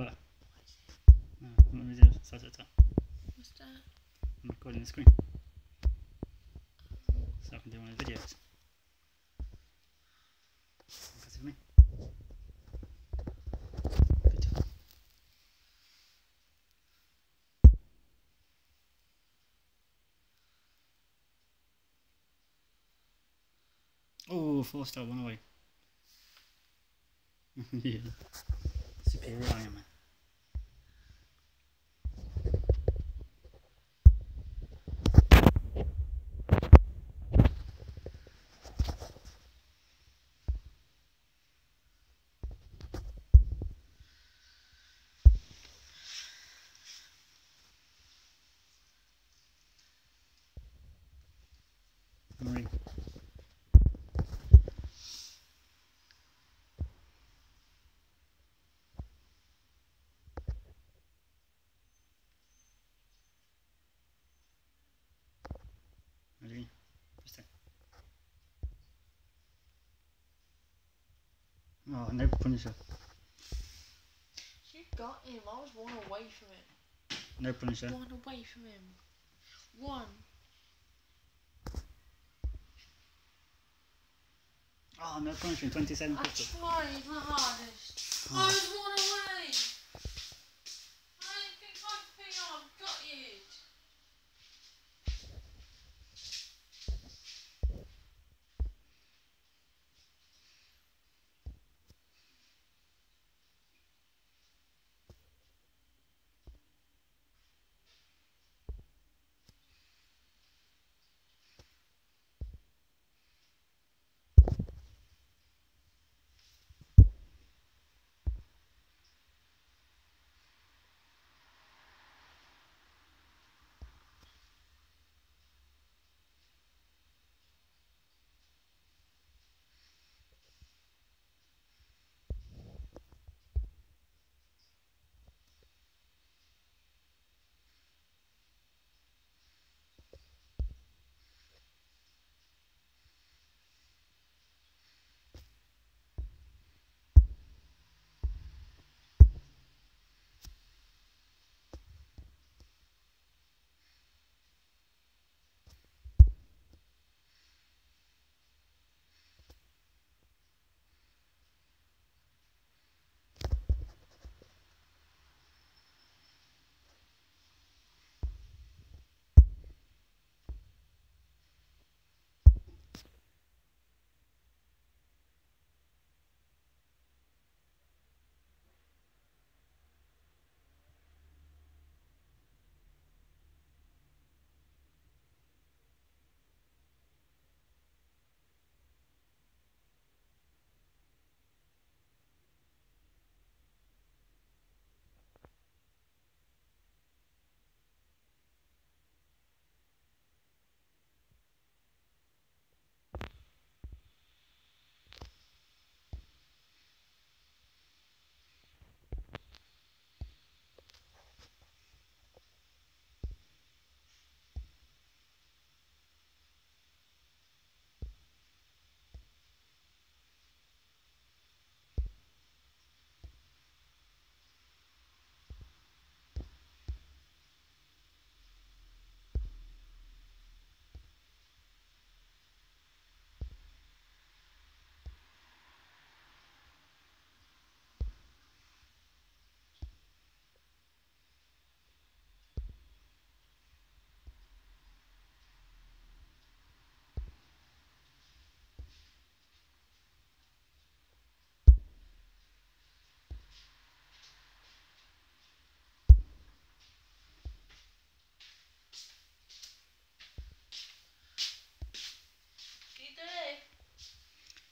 What video? Start at the top. What's that? I'm recording the screen. So I can do one of the videos. Because of me. Oh, four star, one away. yeah. Superior Iron Man. Just there. Oh, no Punisher. You got him. I was one away from him. No Punisher. One away from him. One. Oh, no Punisher. 27 I tried my hardest. I Oh. was one away.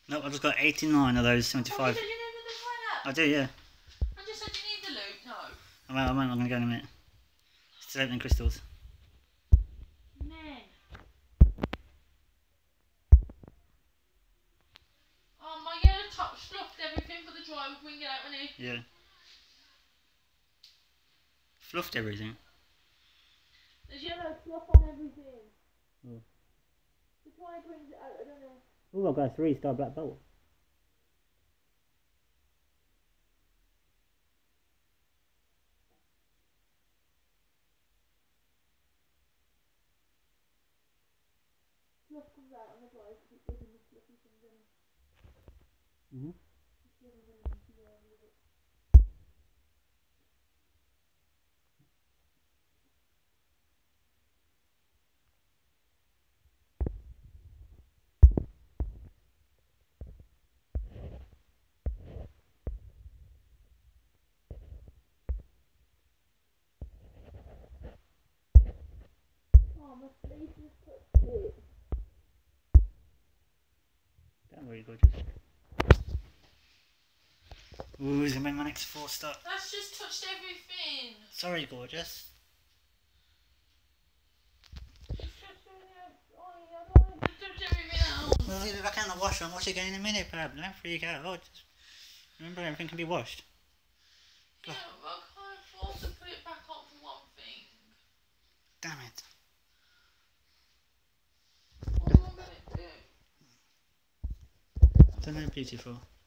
No, I've just got 89 of those Oh, 75. said you needed the I do, yeah. I just said you need the loot. No. I'm, I'm, I'm going to go in a minute. Still opening crystals. Man. Oh, my yellow top stuffed everything for the dry. We can get out when he. Yeah. Fluffed everything. There's yellow fluff on everything. Oh. The brings it out. I don't know. Ooh, I got a three star Black Bolt. Mm-hmm. Don't worry, gorgeous. Ooh, gonna make my next four star. That's just touched everything. Sorry, gorgeous. Just touched everything. Yeah, I don't want to touch everything else. We'll leave it back in the washer and wash it again in a minute, babe. Don't freak out. Oh, just remember everything can be washed. Yeah, but I can't afford to put it back on for one thing. Damn it. What am I gonna do? Don't know beautiful.